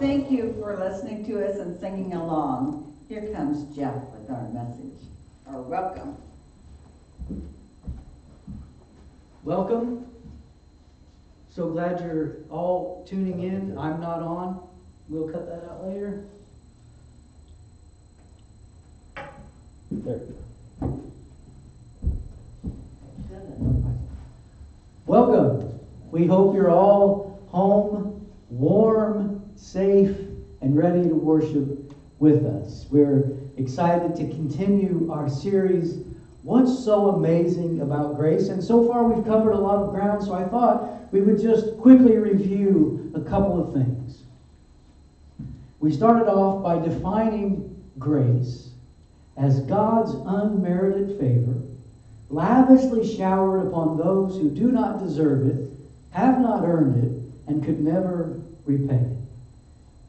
Thank you for listening to us and singing along. Here comes Jeff with our message, or welcome. Welcome. So glad you're all tuning in. I'm not on. We'll cut that out later. There. Welcome. We hope you're all home, warm, safe and ready to worship with us. We're excited to continue our series, What's So Amazing About Grace? And so far, we've covered a lot of ground, so I thought we would just quickly review a couple of things. We started off by defining grace as God's unmerited favor, lavishly showered upon those who do not deserve it, have not earned it, and could never repay it.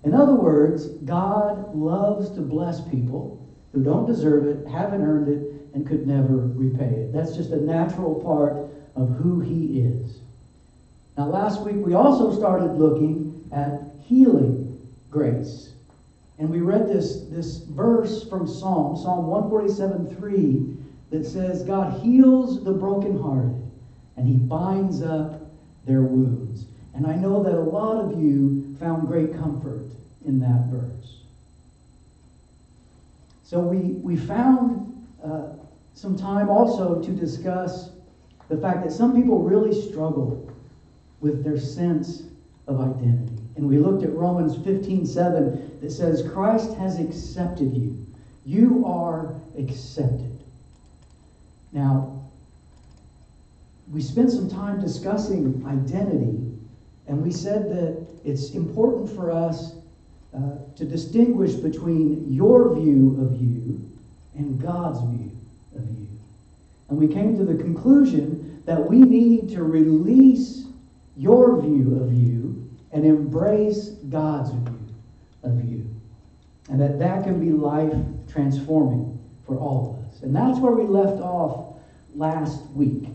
In other words, God loves to bless people who don't deserve it, haven't earned it, and could never repay it. That's just a natural part of who He is. Now, last week we also started looking at healing grace. And we read this, this verse from Psalm, Psalm 147 3, that says, God heals the brokenhearted and He binds up their wounds. And I know that a lot of you found great comfort in that verse. So we, we found uh, some time also to discuss the fact that some people really struggle with their sense of identity. And we looked at Romans 15 7 that says, Christ has accepted you. You are accepted. Now, we spent some time discussing identity, and we said that it's important for us uh, to distinguish between your view of you and God's view of you. And we came to the conclusion that we need to release your view of you and embrace God's view of you. And that that can be life transforming for all of us. And that's where we left off last week.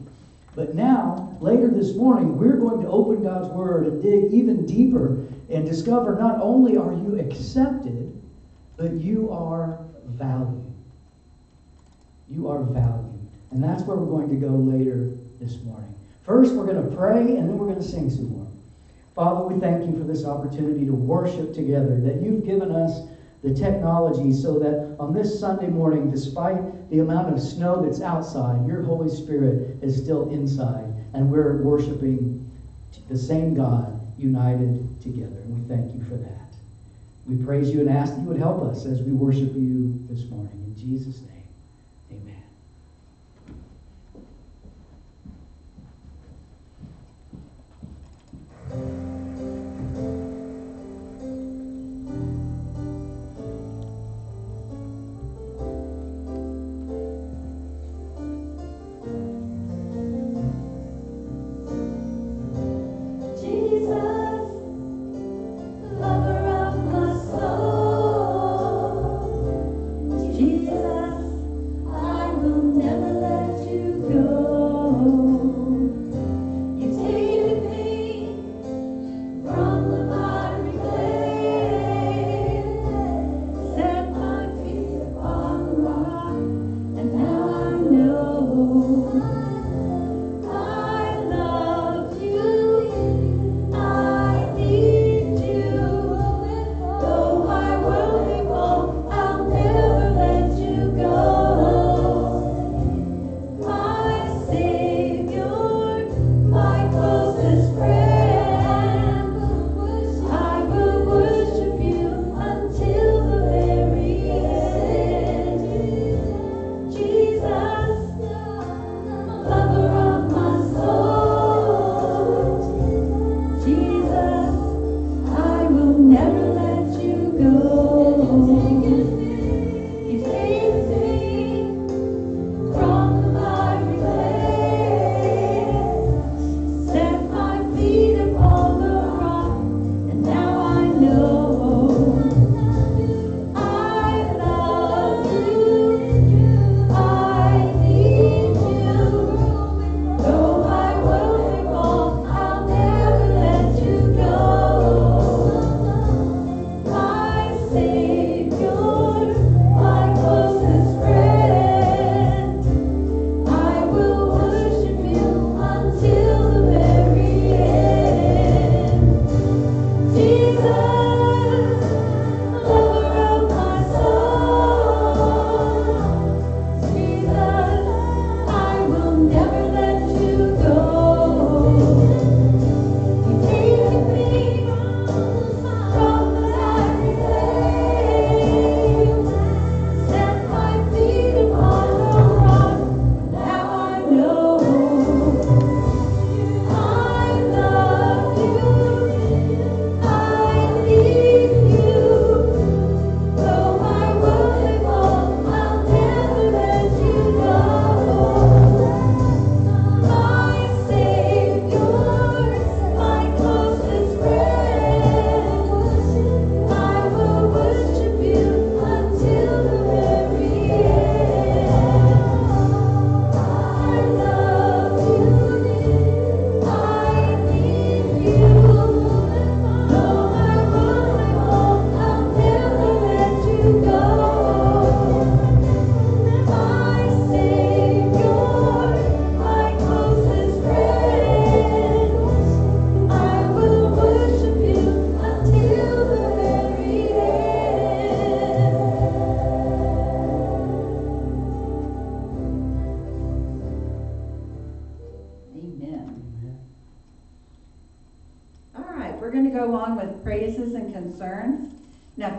But now, later this morning, we're going to open God's Word and dig even deeper and discover not only are you accepted, but you are valued. You are valued. And that's where we're going to go later this morning. First, we're going to pray, and then we're going to sing some more. Father, we thank you for this opportunity to worship together, that you've given us the technology so that on this Sunday morning, despite the amount of snow that's outside, your Holy Spirit is still inside, and we're worshiping the same God united together. And we thank you for that. We praise you and ask that you would help us as we worship you this morning. In Jesus' name, Jesus,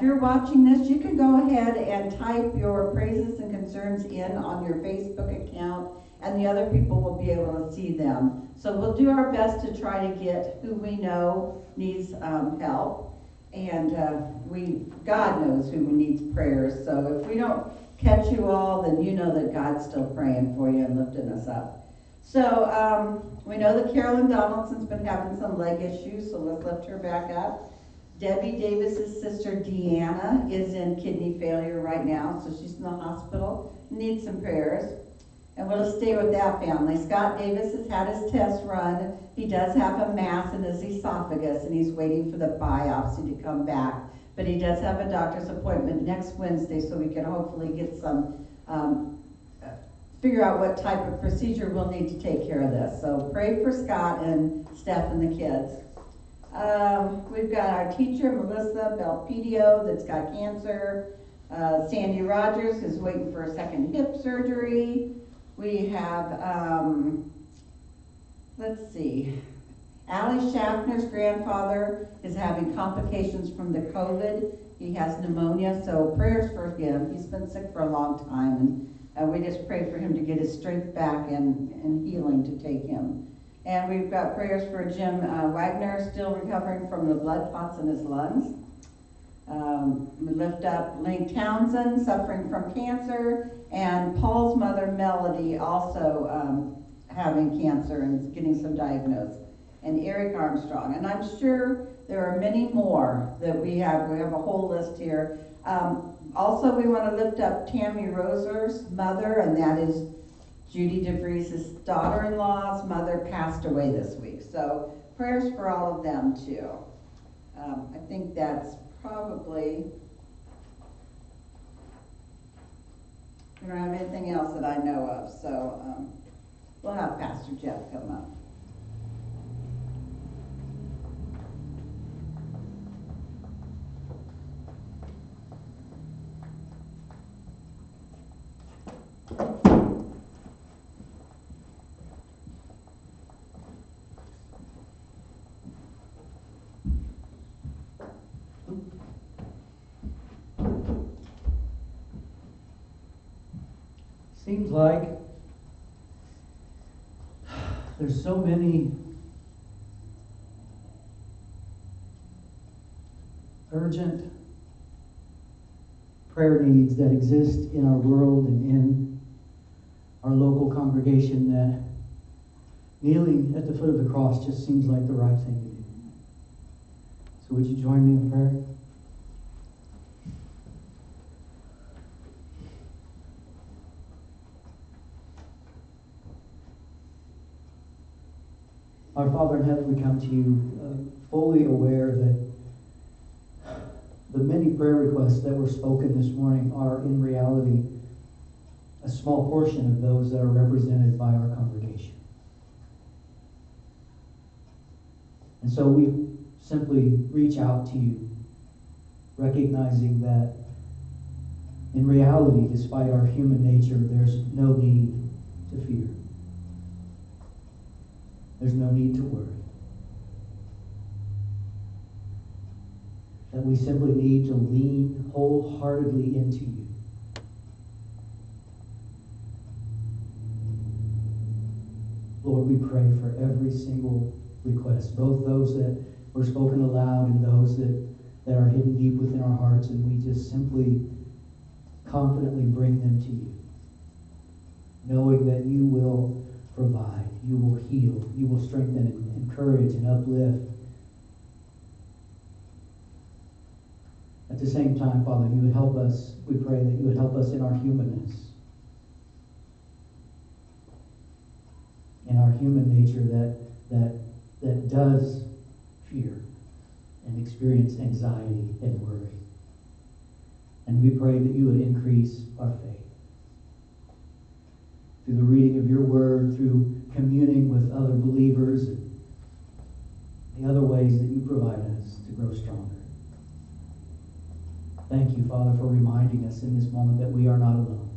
if you're watching this, you can go ahead and type your praises and concerns in on your Facebook account, and the other people will be able to see them. So we'll do our best to try to get who we know needs um, help. And uh, we, God knows who needs prayers. So if we don't catch you all, then you know that God's still praying for you and lifting us up. So um, we know that Carolyn Donaldson's been having some leg issues, so let's lift her back up. Debbie Davis's sister Deanna is in kidney failure right now, so she's in the hospital, needs some prayers. And we'll stay with that family. Scott Davis has had his test run. He does have a mass in his esophagus, and he's waiting for the biopsy to come back. But he does have a doctor's appointment next Wednesday, so we can hopefully get some, um, figure out what type of procedure we'll need to take care of this. So pray for Scott and Steph and the kids. Um, we've got our teacher, Melissa Belpedio, that's got cancer. Uh, Sandy Rogers is waiting for a second hip surgery. We have, um, let's see, Allie Schaffner's grandfather is having complications from the COVID. He has pneumonia, so prayers for him. He's been sick for a long time, and uh, we just pray for him to get his strength back and, and healing to take him. And we've got prayers for Jim uh, Wagner, still recovering from the blood clots in his lungs. Um, we lift up Link Townsend, suffering from cancer, and Paul's mother, Melody, also um, having cancer and getting some diagnosed, and Eric Armstrong. And I'm sure there are many more that we have. We have a whole list here. Um, also, we want to lift up Tammy Roser's mother, and that is Judy DeVries' daughter-in-law's mother passed away this week. So prayers for all of them too. Um, I think that's probably, we don't have anything else that I know of, so, um, we'll have Pastor Jeff come up. Seems like there's so many urgent prayer needs that exist in our world and in our local congregation that kneeling at the foot of the cross just seems like the right thing to do. So would you join me in prayer? Our Father in heaven, we come to you uh, fully aware that the many prayer requests that were spoken this morning are in reality a small portion of those that are represented by our congregation. And so we simply reach out to you, recognizing that in reality, despite our human nature, there's no need to fear. There's no need to worry. That we simply need to lean wholeheartedly into you. Lord, we pray for every single request, both those that were spoken aloud and those that, that are hidden deep within our hearts, and we just simply confidently bring them to you, knowing that you will provide, you will heal, you will strengthen and encourage and uplift. At the same time, Father, you would help us, we pray that you would help us in our humanness, in our human nature that, that, that does fear and experience anxiety and worry. And we pray that you would increase our faith through the reading of your word, through communing with other believers, and the other ways that you provide us to grow stronger. Thank you, Father, for reminding us in this moment that we are not alone.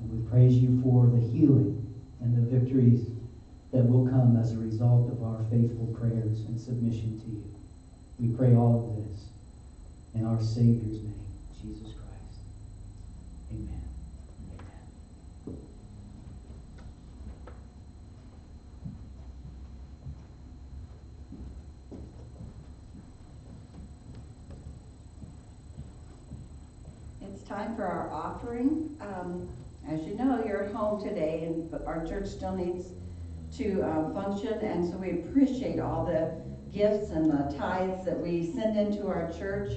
And we praise you for the healing and the victories that will come as a result of our faithful prayers and submission to you. We pray all of this in our Savior's name, Jesus Christ. Amen. Amen. It's time for our offering. Um, As you know, you're at home today, and our church still needs to uh, function, and so we appreciate all the gifts and the tithes that we send into our church,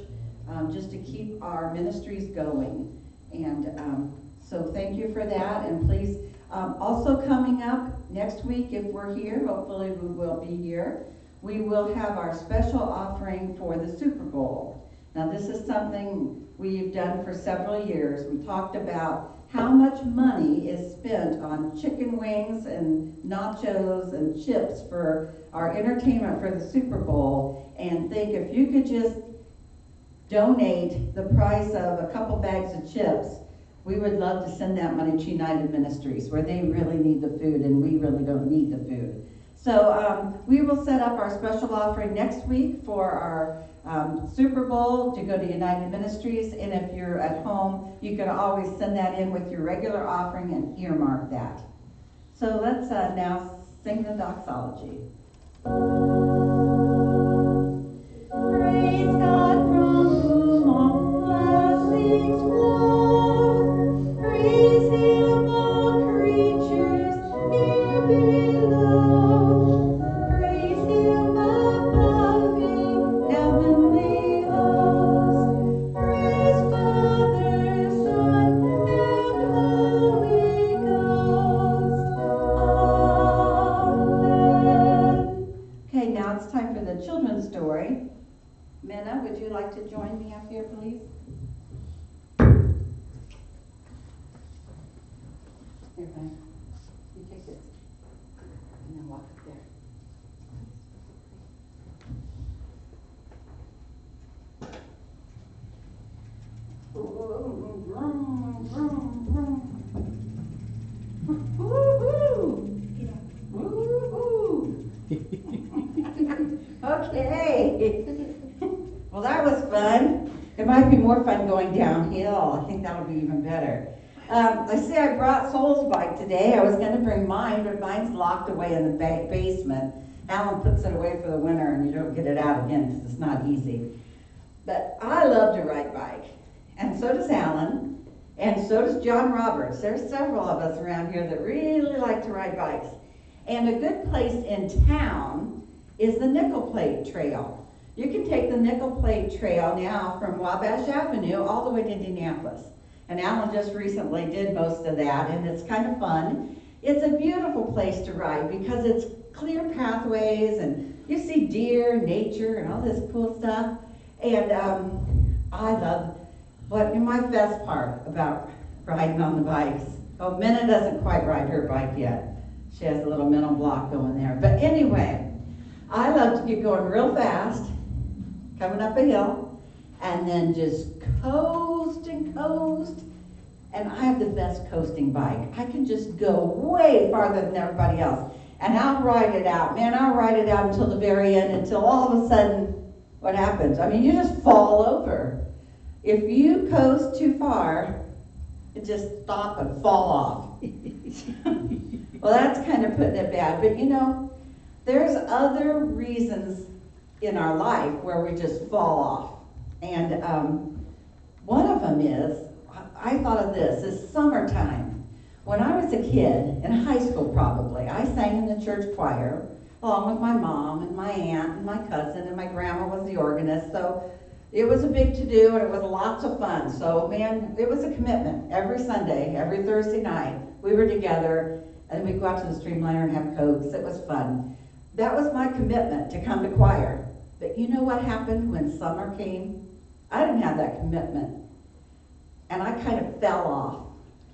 um, just to keep our ministries going. And um, so thank you for that, and please, um, also coming up next week, if we're here, hopefully we will be here, we will have our special offering for the Super Bowl. Now, this is something we've done for several years. We talked about how much money is spent on chicken wings and nachos and chips for our entertainment for the Super Bowl, and think if you could just donate the price of a couple bags of chips, we would love to send that money to United Ministries, where they really need the food and we really don't need the food. So um, we will set up our special offering next week for our um, Super Bowl to go to United Ministries. And if you're at home, you can always send that in with your regular offering and earmark that. So let's uh, now sing the doxology. Okay. Well, that was fun. It might be more fun going downhill. I think that'll be even better. Um, I say I brought Soul's bike today. I was gonna bring mine, but mine's locked away in the ba- basement. Alan puts it away for the winter and you don't get it out again because it's not easy. But I love to ride bike, and so does Alan, and so does John Roberts. There's several of us around here that really like to ride bikes. And a good place in town is the Nickel Plate Trail. You can take the Nickel Plate Trail now from Wabash Avenue all the way to Indianapolis. And Alan just recently did most of that, and it's kind of fun. It's a beautiful place to ride because it's clear pathways, and you see deer, nature, and all this cool stuff. And um, I love what my best part about riding on the bikes. Oh, Minna doesn't quite ride her bike yet. She has a little mental block going there. But anyway, I love to get going real fast, coming up a hill, and then just coast and coast. And I have the best coasting bike. I can just go way farther than everybody else. And I'll ride it out. Man, I'll ride it out until the very end, until all of a sudden, what happens? I mean, you just fall over. If you coast too far, it just stop and fall off. well, that's kind of putting it bad. But you know, there's other reasons in our life where we just fall off. And um, one of them is, I thought of this, is summertime. When I was a kid, in high school probably, I sang in the church choir along with my mom and my aunt and my cousin, and my grandma was the organist. So it was a big to do and it was lots of fun. So, man, it was a commitment. Every Sunday, every Thursday night, we were together and we'd go out to the streamliner and have cokes. It was fun. That was my commitment to come to choir. But you know what happened when summer came? I didn't have that commitment. And I kind of fell off.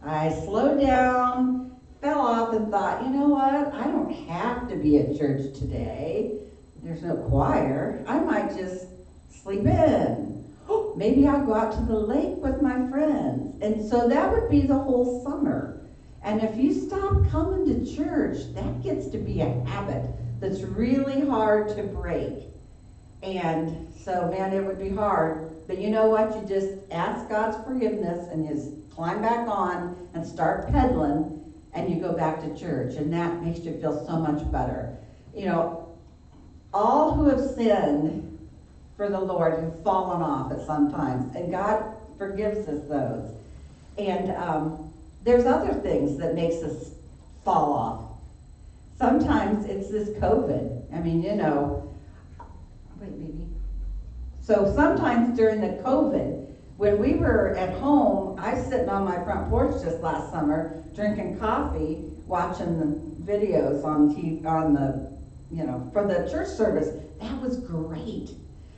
I slowed down, fell off, and thought, you know what? I don't have to be at church today. There's no choir. I might just sleep in. Maybe I'll go out to the lake with my friends. And so that would be the whole summer. And if you stop coming to church, that gets to be a habit that's really hard to break. And so, man, it would be hard. But you know what? You just ask God's forgiveness and you just climb back on and start pedaling, and you go back to church. And that makes you feel so much better. You know, all who have sinned for the Lord have fallen off at some times. And God forgives us those. And um, there's other things that makes us fall off. Sometimes it's this COVID. I mean, you know, wait, baby. So sometimes during the COVID, when we were at home, I was sitting on my front porch just last summer, drinking coffee, watching the videos on on the, you know, for the church service. That was great.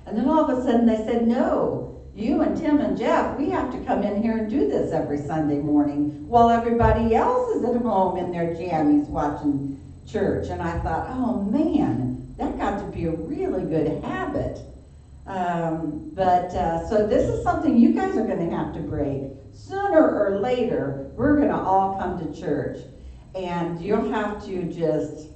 And then all of a sudden they said, no, you and Tim and Jeff, we have to come in here and do this every Sunday morning while everybody else is at home in their jammies watching church. And I thought, oh man, that got to be a really good habit. Um, but uh, so this is something you guys are going to have to break. Sooner or later, we're going to all come to church. And you'll have to just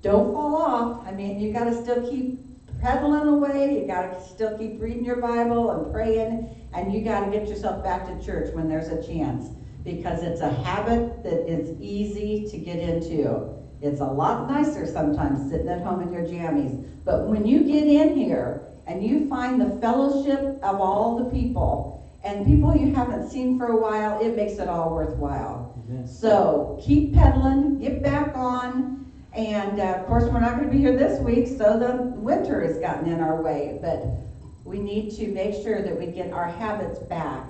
don't fall off. I mean, you got to still keep pedaling away. You got to still keep reading your Bible and praying, and you got to get yourself back to church when there's a chance because it's a habit that is easy to get into. It's a lot nicer sometimes sitting at home in your jammies, but when you get in here and you find the fellowship of all the people and people you haven't seen for a while, it makes it all worthwhile. Amen. So keep pedaling, get back on. And uh, of course, we're not going to be here this week, so the winter has gotten in our way. But we need to make sure that we get our habits back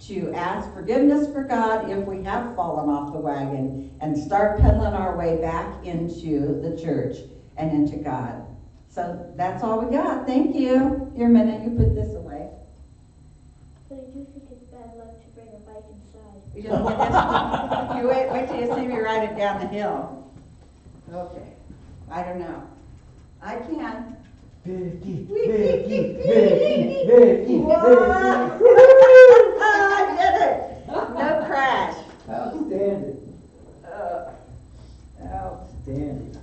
to ask forgiveness for God if we have fallen off the wagon and start pedaling our way back into the church and into God. So that's all we got. Thank you. Here, a minute, you put this away. But I do think it's bad luck to bring a bike inside. You don't get this- you wait, wait till you see me ride it down the hill. Okay, I don't know. I can. Vicky, Vicky, Vicky, Vicky, What? Vicky. I did it. No crash. Outstanding, Uh, outstanding.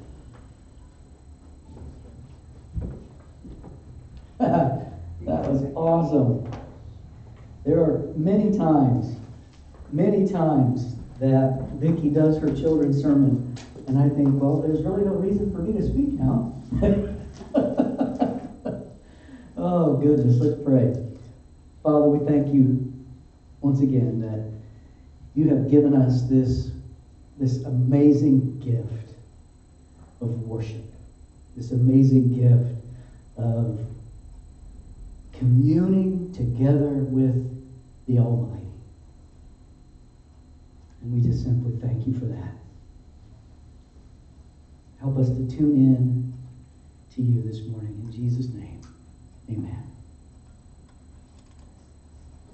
That was awesome. There are many times, many times that Vicky does her children's sermon, and I think, well, there's really no reason for me to speak now. oh, goodness, let's pray. Father, we thank you once again that you have given us this, this amazing gift of worship, this amazing gift of communing together with the Almighty. And we just simply thank you for that. Help us to tune in to you this morning. In Jesus' name, amen.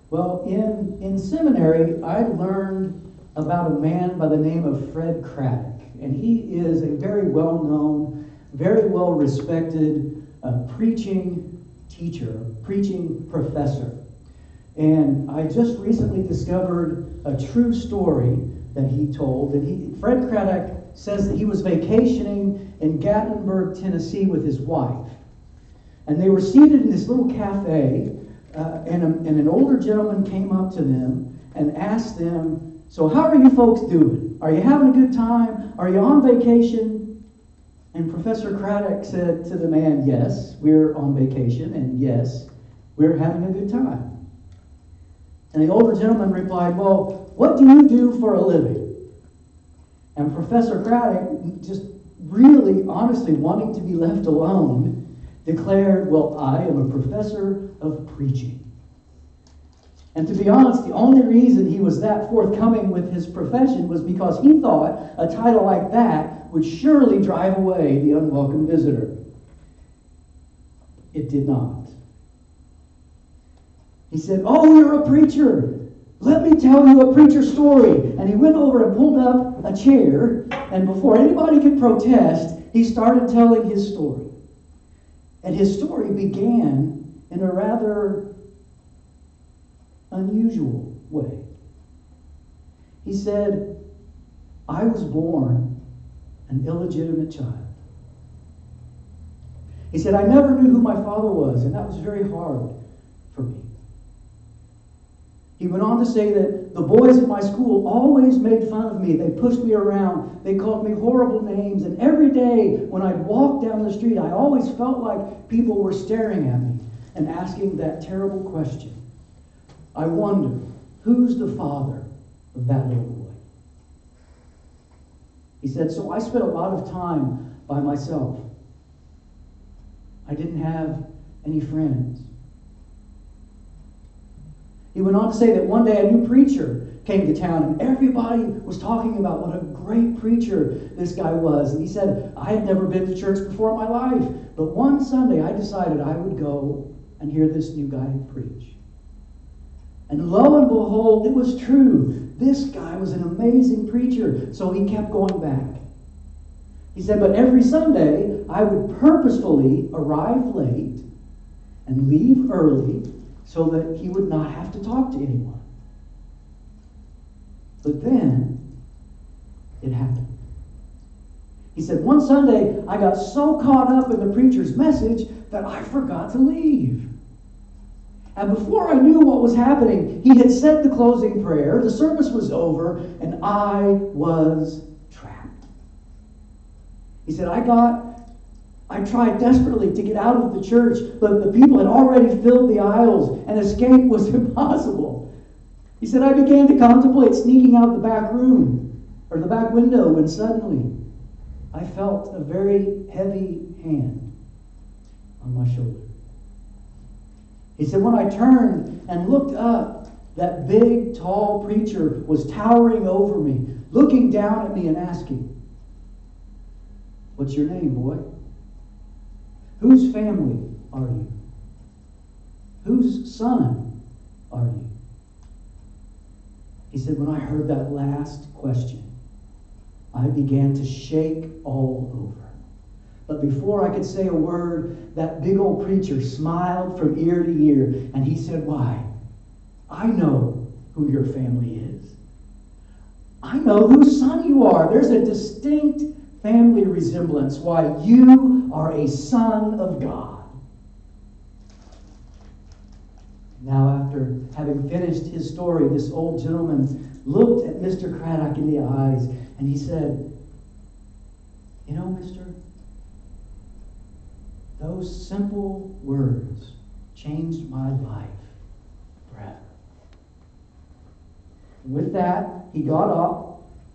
Well, in, in seminary, I learned about a man by the name of Fred Craddock. And he is a very well known, very well respected uh, preaching teacher, preaching professor. And I just recently discovered a true story that he told. That he, Fred Craddock says that he was vacationing in Gatlinburg, Tennessee with his wife. And they were seated in this little cafe, uh, and, a, and an older gentleman came up to them and asked them, So, how are you folks doing? Are you having a good time? Are you on vacation? And Professor Craddock said to the man, Yes, we're on vacation, and yes, we're having a good time. And the older gentleman replied, Well, what do you do for a living? And Professor Craddock, just really honestly wanting to be left alone, declared, Well, I am a professor of preaching. And to be honest, the only reason he was that forthcoming with his profession was because he thought a title like that would surely drive away the unwelcome visitor. It did not. He said, Oh, you're a preacher. Let me tell you a preacher story. And he went over and pulled up a chair, and before anybody could protest, he started telling his story. And his story began in a rather unusual way. He said, I was born an illegitimate child. He said, I never knew who my father was, and that was very hard. He went on to say that the boys at my school always made fun of me. They pushed me around. They called me horrible names. And every day when I'd walk down the street, I always felt like people were staring at me and asking that terrible question. I wonder, who's the father of that little boy? He said, So I spent a lot of time by myself. I didn't have any friends. He went on to say that one day a new preacher came to town and everybody was talking about what a great preacher this guy was. And he said, I had never been to church before in my life, but one Sunday I decided I would go and hear this new guy preach. And lo and behold, it was true. This guy was an amazing preacher, so he kept going back. He said, but every Sunday I would purposefully arrive late and leave early so that he would not have to talk to anyone. But then it happened. He said, One Sunday I got so caught up in the preacher's message that I forgot to leave. And before I knew what was happening, he had said the closing prayer, the service was over, and I was trapped. He said, I got I tried desperately to get out of the church, but the people had already filled the aisles and escape was impossible. He said, I began to contemplate sneaking out the back room or the back window when suddenly I felt a very heavy hand on my shoulder. He said, when I turned and looked up, that big, tall preacher was towering over me, looking down at me and asking, What's your name, boy? Whose family are you? Whose son are you? He said, When I heard that last question, I began to shake all over. But before I could say a word, that big old preacher smiled from ear to ear, and he said, Why? I know who your family is. I know whose son you are. There's a distinct family resemblance. Why, you are a son of God. Now, after having finished his story, this old gentleman looked at Mr. Craddock in the eyes and he said, You know, mister, those simple words changed my life forever. With that, he got up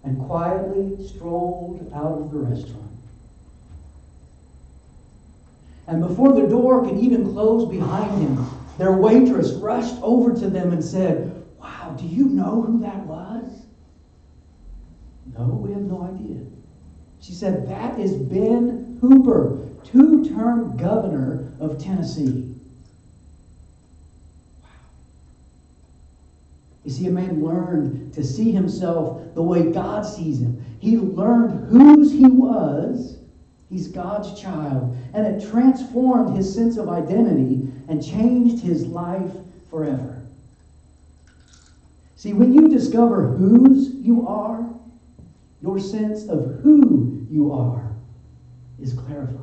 and quietly strolled out of the restaurant. And before the door could even close behind him, their waitress rushed over to them and said, Wow, do you know who that was? No, we have no idea. She said, That is Ben Hooper, two term governor of Tennessee. Wow. You see, a man learned to see himself the way God sees him. He learned whose he was. He's God's child. And it transformed his sense of identity and changed his life forever. See, when you discover whose you are, your sense of who you are is clarified.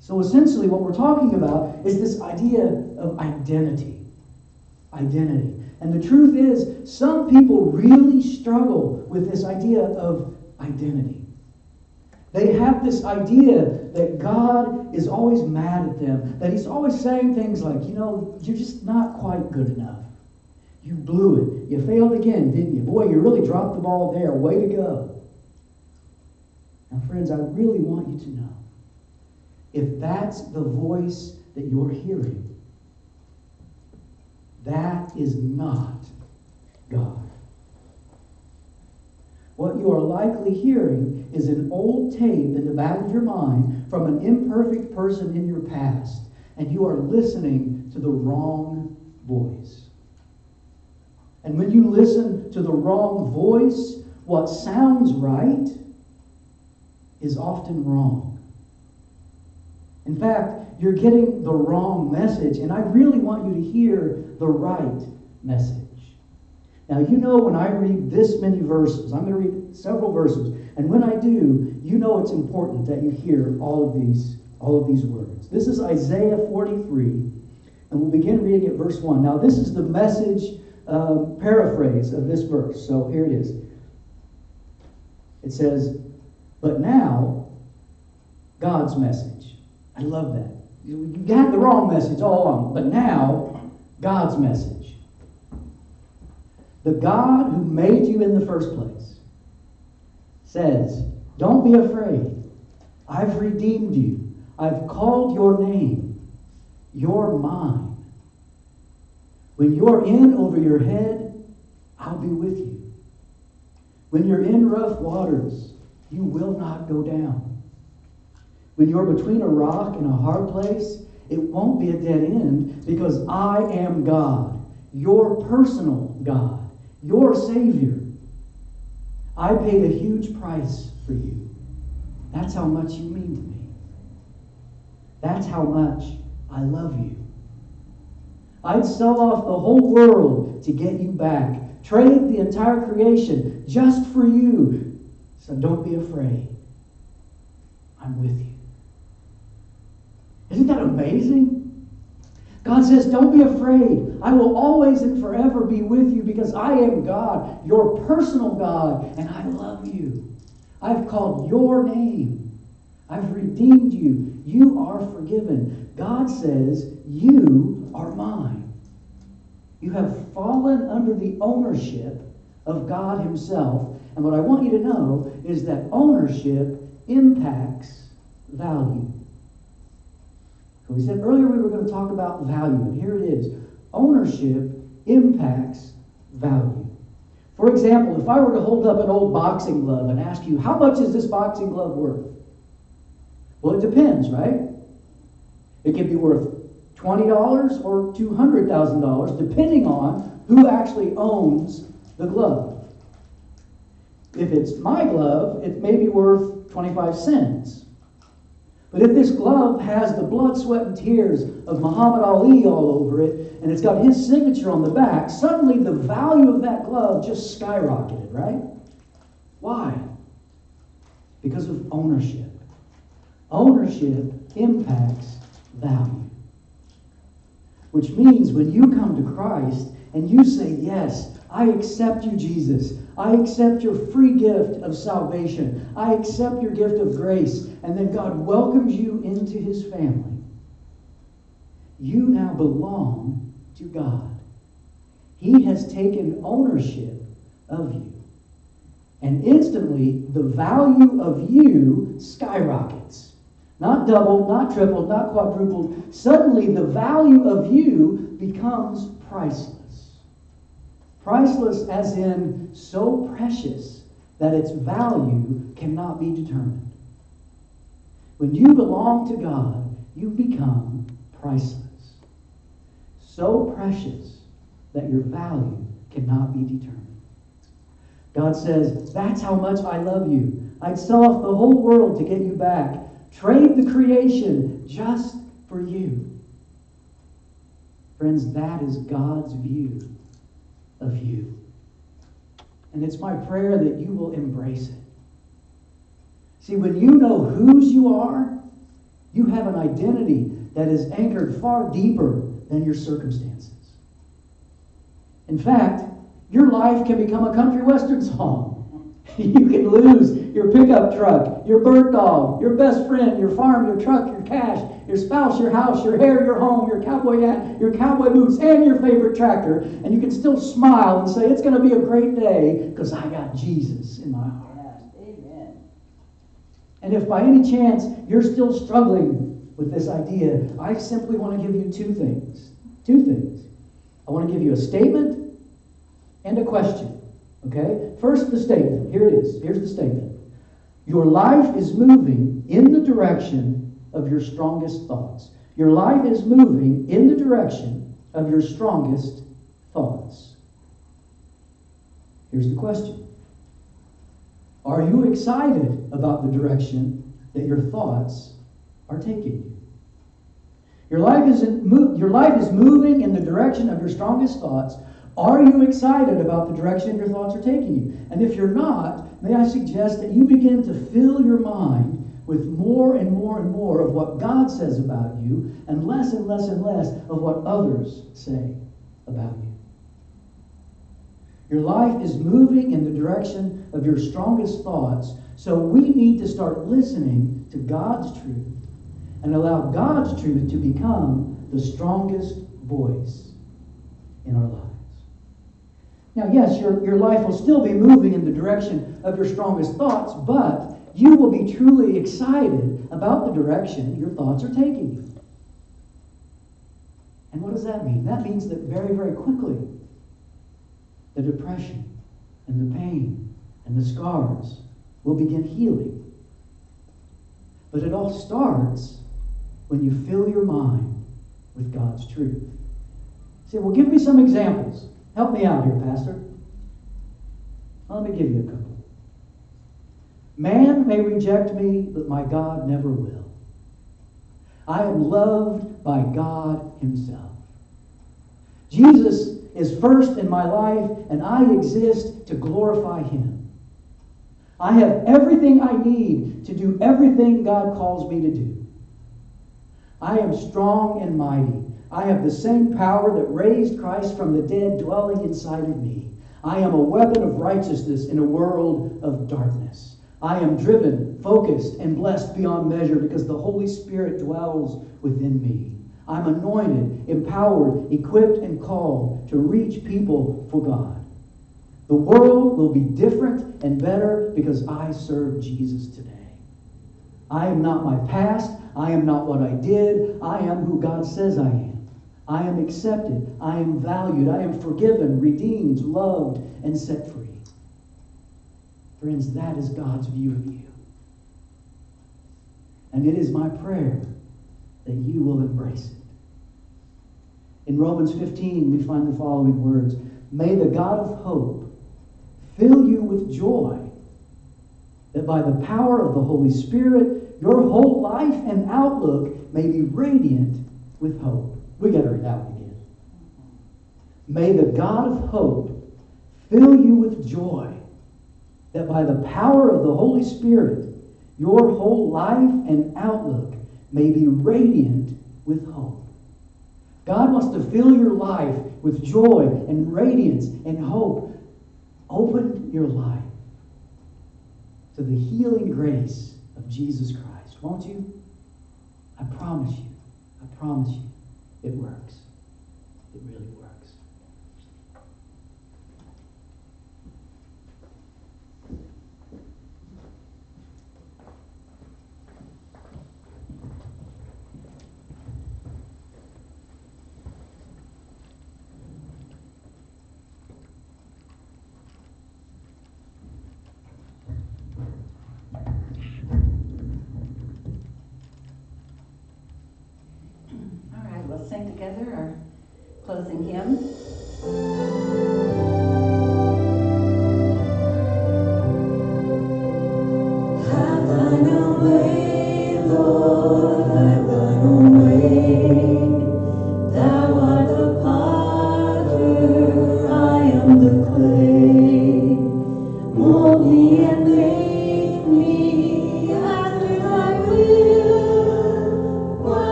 So essentially, what we're talking about is this idea of identity. Identity. And the truth is, some people really struggle with this idea of identity. They have this idea that God is always mad at them, that He's always saying things like, you know, you're just not quite good enough. You blew it. You failed again, didn't you? Boy, you really dropped the ball there. Way to go. Now, friends, I really want you to know if that's the voice that you're hearing, that is not God. What you are likely hearing is an old tape in the back of your mind from an imperfect person in your past, and you are listening to the wrong voice. And when you listen to the wrong voice, what sounds right is often wrong. In fact, you're getting the wrong message, and I really want you to hear the right message. Now, you know when I read this many verses, I'm going to read several verses, and when I do, you know it's important that you hear all of these, all of these words. This is Isaiah 43, and we'll begin reading at verse 1. Now, this is the message um, paraphrase of this verse, so here it is. It says, But now, God's message. I love that. You got the wrong message all along, but now, God's message. The God who made you in the first place says, Don't be afraid. I've redeemed you. I've called your name. You're mine. When you're in over your head, I'll be with you. When you're in rough waters, you will not go down. When you're between a rock and a hard place, it won't be a dead end because I am God, your personal God, your Savior. I paid a huge price for you. That's how much you mean to me. That's how much I love you. I'd sell off the whole world to get you back, trade the entire creation just for you. So don't be afraid. I'm with you. Isn't that amazing? God says, Don't be afraid. I will always and forever be with you because I am God, your personal God, and I love you. I've called your name. I've redeemed you. You are forgiven. God says, You are mine. You have fallen under the ownership of God Himself. And what I want you to know is that ownership impacts value. We said earlier we were going to talk about value, and here it is. Ownership impacts value. For example, if I were to hold up an old boxing glove and ask you, how much is this boxing glove worth? Well, it depends, right? It could be worth $20 or $200,000, depending on who actually owns the glove. If it's my glove, it may be worth 25 cents. But if this glove has the blood, sweat, and tears of Muhammad Ali all over it, and it's got his signature on the back, suddenly the value of that glove just skyrocketed, right? Why? Because of ownership. Ownership impacts value. Which means when you come to Christ and you say, Yes, I accept you, Jesus. I accept your free gift of salvation. I accept your gift of grace. And then God welcomes you into his family. You now belong to God. He has taken ownership of you. And instantly, the value of you skyrockets. Not doubled, not tripled, not quadrupled. Suddenly, the value of you becomes priceless. Priceless, as in so precious that its value cannot be determined. When you belong to God, you become priceless. So precious that your value cannot be determined. God says, That's how much I love you. I'd sell off the whole world to get you back. Trade the creation just for you. Friends, that is God's view of you. And it's my prayer that you will embrace it. See, when you know whose you are, you have an identity that is anchored far deeper than your circumstances. In fact, your life can become a country western song. You can lose your pickup truck, your bird dog, your best friend, your farm, your truck, your cash, your spouse, your house, your hair, your home, your cowboy hat, your cowboy boots, and your favorite tractor. And you can still smile and say, It's going to be a great day because I got Jesus in my heart. Amen. And if by any chance you're still struggling with this idea, I simply want to give you two things. Two things. I want to give you a statement and a question. Okay? First, the statement. Here it is. Here's the statement. Your life is moving in the direction of your strongest thoughts. Your life is moving in the direction of your strongest thoughts. Here's the question Are you excited about the direction that your thoughts are taking you? Your life, is your life is moving in the direction of your strongest thoughts, Are you excited about the direction your thoughts are taking you? And if you're not, may I suggest that you begin to fill your mind with more and more and more of what God says about you and less and less and less of what others say about you. Your life is moving in the direction of your strongest thoughts, so we need to start listening to God's truth and allow God's truth to become the strongest voice in our lives. Now, yes, your, your life will still be moving in the direction of your strongest thoughts, but you will be truly excited about the direction your thoughts are taking you. And what does that mean? That means that very, very quickly, the depression and the pain and the scars will begin healing. But it all starts when you fill your mind with God's truth. Say, well, give me some examples. Help me out here, Pastor. Let me give you a couple. Man may reject me, but my God never will. I am loved by God Himself. Jesus is first in my life, and I exist to glorify Him. I have everything I need to do everything God calls me to do. I am strong and mighty. I have the same power that raised Christ from the dead dwelling inside of me. I am a weapon of righteousness in a world of darkness. I am driven, focused, and blessed beyond measure because the Holy Spirit dwells within me. I'm anointed, empowered, equipped, and called to reach people for God. The world will be different and better because I serve Jesus today. I am not my past. I am not what I did. I am who God says I am. I am accepted. I am valued. I am forgiven, redeemed, loved, and set free. Friends, that is God's view of you. And it is my prayer that you will embrace it. In Romans 15, we find the following words May the God of hope fill you with joy, that by the power of the Holy Spirit, your whole life and outlook may be radiant with hope. We got to read that one again. May the God of hope fill you with joy, that by the power of the Holy Spirit, your whole life and outlook may be radiant with hope. God wants to fill your life with joy and radiance and hope. Open your life to the healing grace of Jesus Christ, won't you? I promise you, I promise you, it works. It really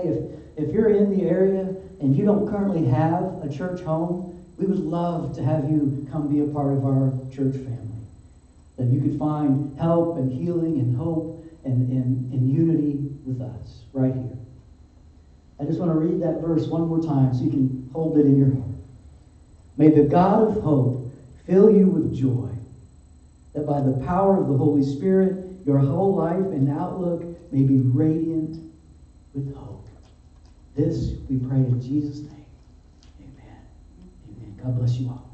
say if, if you're in the area and you don't currently have a church home, we would love to have you come be a part of our church family. That you could find help and healing and hope and, and unity with us right here. I just want to read that verse one more time so you can hold it in your heart. May the God of hope fill you with joy, that by the power of the Holy Spirit, your whole life and outlook may be radiant with hope. This we pray in Jesus' name. Amen. Amen. God bless you all.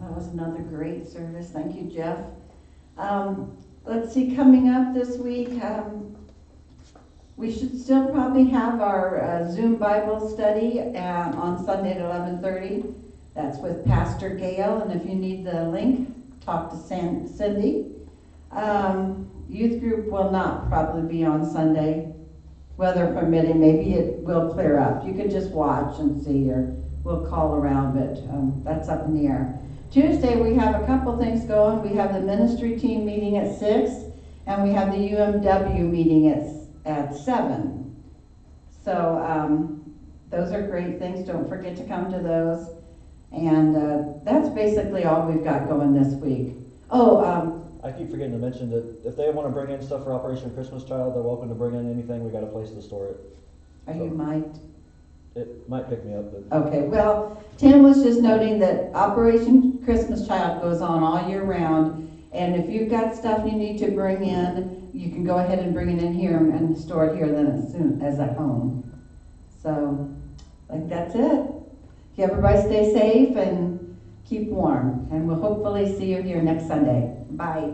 That was another great service. Thank you, Jeff. Um, let's see, coming up this week, um, we should still probably have our uh, Zoom Bible study uh, on Sunday at eleven thirty. That's with Pastor Gail, and if you need the link, talk to Cindy. Um, youth group will not probably be on Sunday, weather permitting. Maybe it will clear up. You can just watch and see, or we'll call around, but um, that's up in the air. Tuesday, we have a couple things going. We have the ministry team meeting at six, and we have the UMW meeting at, at seven. So, um, those are great things. Don't forget to come to those. And, uh, that's basically all we've got going this week. Oh, um, I keep forgetting to mention that if they want to bring in stuff for Operation Christmas Child, they're welcome to bring in anything. We got a place to store it. are you Mike? It might pick me up, but Okay, well, Tim was just noting that Operation Christmas Child goes on all year round. And if you've got stuff you need to bring in, you can go ahead and bring it in here and store it here then as soon as at home. So, like, that's it. Everybody stay safe and keep warm. And we'll hopefully see you here next Sunday. Bye.